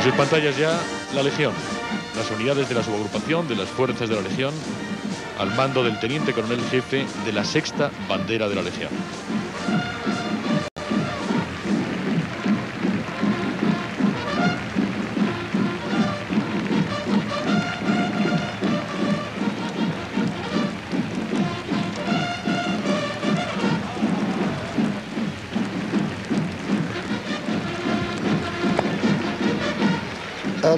En sus pantallas ya la Legión, las unidades de la subagrupación de las fuerzas de la Legión, al mando del teniente coronel jefe de la sexta bandera de la Legión.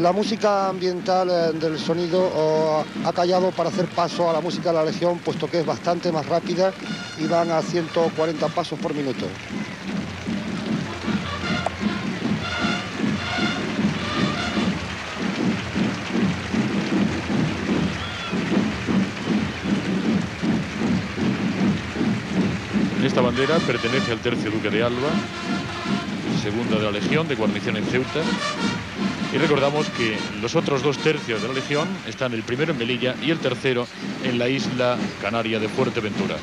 La música ambiental eh, del sonido ha callado para hacer paso a la música de la Legión, puesto que es bastante más rápida y van a 140 pasos por minuto. Esta bandera pertenece al tercio Duque de Alba, segunda de la Legión de guarnición en Ceuta. Y recordamos que los otros dos tercios de la Legión están el primero en Melilla y el tercero en la isla canaria de Fuerteventura.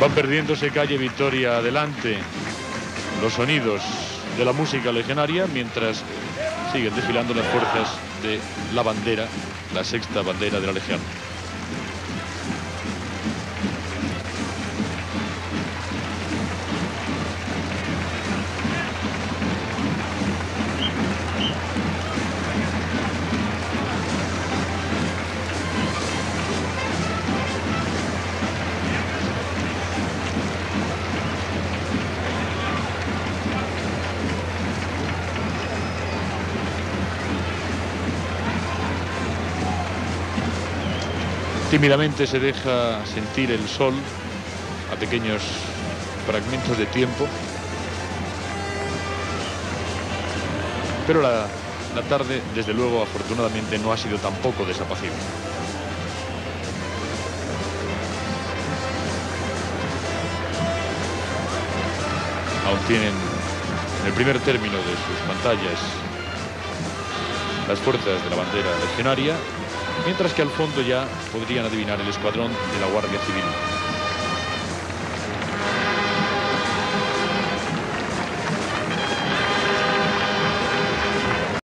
Van perdiéndose calle Victoria adelante los sonidos de la música legionaria mientras siguen desfilando las fuerzas de la bandera, la sexta bandera de la Legión. Tímidamente se deja sentir el sol a pequeños fragmentos de tiempo. Pero la, la tarde, desde luego, afortunadamente no ha sido tampoco desapacible. Aún tienen en el primer término de sus pantallas las fuerzas de la bandera legionaria mientras que al fondo ya podrían adivinar el escuadrón de la Guardia Civil.